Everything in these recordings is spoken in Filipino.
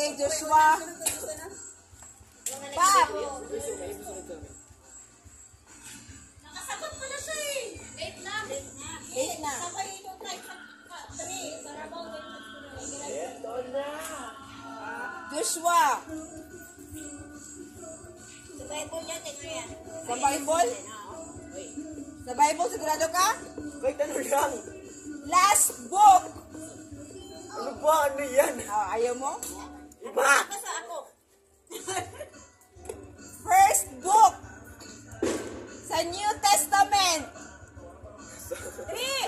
Okay, Joshua. Pap! Nakasagot mo na siya eh. Eight na. Eight na. Sabay ito type sa pa- three. Para mo Joshua. Sa Bible yan, ito yan. Sa Bible? Sa Bible, sigurado ka? Wait, ano yan? Last book. Ano ba? Ano yan? Oh, ayaw mo? Iba! Basta ako. First book sa New Testament. Three,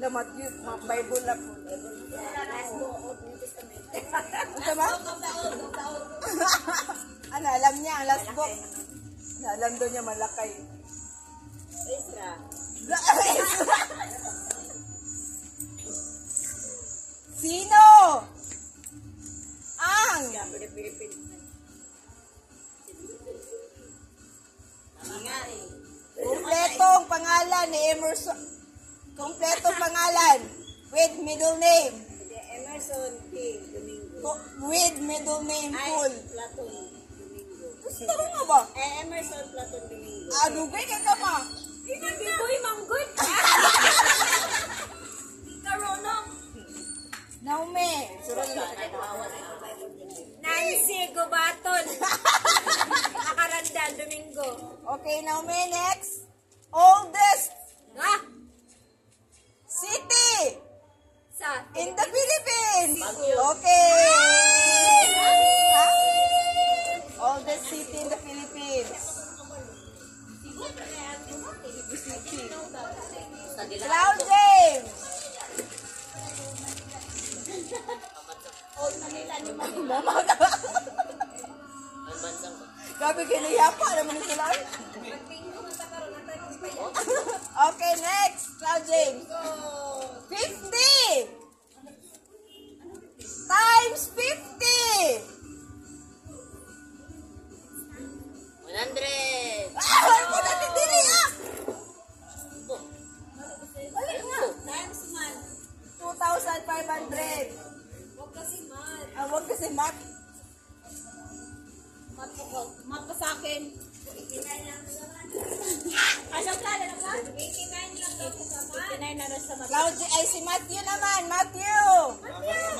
Na Matthew, ma- Bible na po. Ano ba? ano, alam niya, ang last book. Na, alam daw niya malakay. Ezra. Sino? Ang Sabi ng Philippines. Tama nga kumpletong pangalan ni Emerson. Kumpletong pangalan with middle name. Emerson P. Domingo. With middle name full. Platon Domingo. Gusto ko nga ba? Eh, Emerson Platon Domingo. Ano ba ka ka ma? Biboy Manggoy. Karunong. Naume. Nancy Gubaton. Nakarandan Domingo. Okay, Naume, next. Oldest Cloud James. Gabi kinayapa naman ni sila. Okay, next. Cloud James. 50 times 50. J- ay si Matthew naman. Matthew.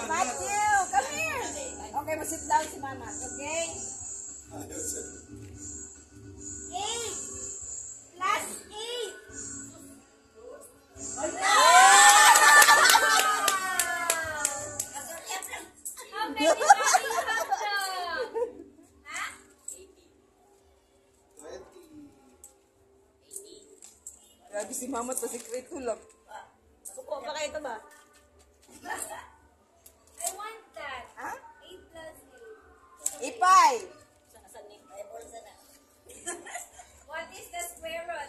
Matthew, come here. Okay, mag-sit down si Mama. Okay? 8 plus 8. How Mama to sikreto lang. Suko pa kayo ito ba? I want that. Ha? 8 plus Ipay. 8. Sana sa name. Ay, bolsa na. What is the square root?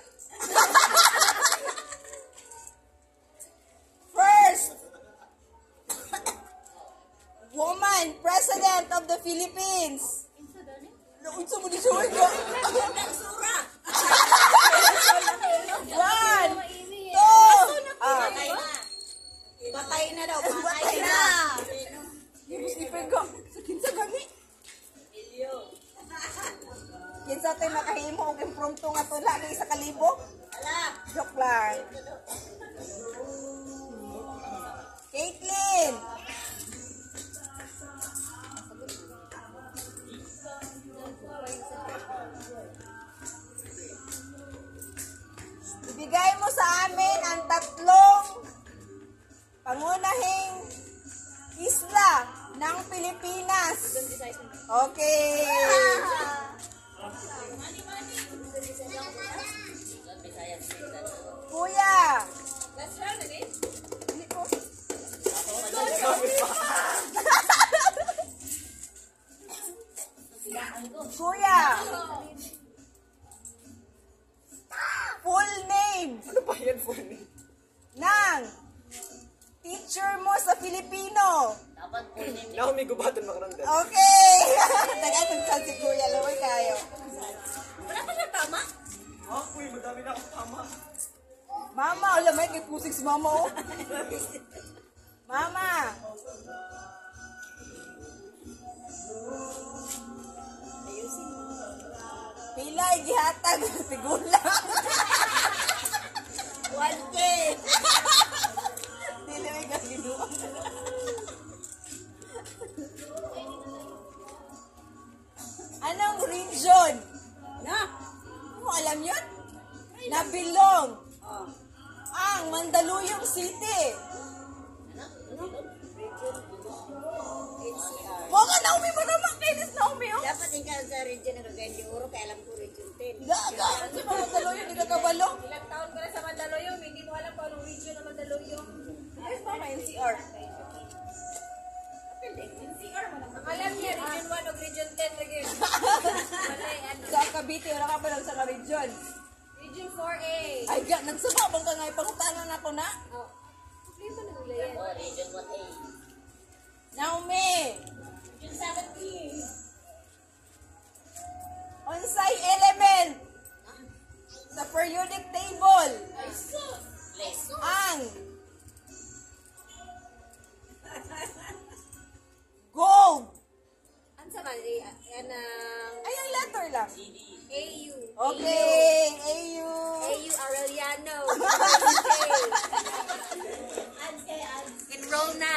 First woman president of the Philippines. Naunsa mo di siya makahimo og impromptu nga tula ng isa kalibo? Ala. Joke lang. Caitlyn! Ibigay mo sa amin ang tatlong pangunahing isla ng Pilipinas. Okay. Kuya! Let's run it Kuya! Full name! Ano ba yan full name? Nang! Teacher mo sa Filipino! Dapat full name. Naomi Gubatan Makaranda. Okay! Nag-atong sa si Kuya. Laway kayo. Wala ka na tama? Ako eh, madami na akong tama. Mama, alam mo, kay pusing si mama, oh. Mama. Pila, gihatag. Tigula. Ang Mandaluyong City. NCR. Mga Naomi mo naman, kainis Naomi, oh. Dapat ikaw sa region ng Cagayan de Oro, kaya alam ko region 10. Gaga, si mga Mandaluyong, hindi ka kabalo. Ilang taon ka na sa Mandaluyong, hindi mo alam kung anong region ng Mandaluyong. Ayos mama, NCR. NCR mo Ang alam niya, region 1 o region 10 lagi. Malay, ano. Sa Cavite, wala ka pa lang sa region. Region 4A. Ay, ga, nagsumabang ka nga, ipangutanan ako na. Oh. Problema na nila yan. region 1A. Naomi, Region 7B. unsay element sa periodic table ang gold. Ano sa mali? Yan ang Ay, ang letter lang. AU. Okay, AU. AU Aureliano. Enroll na.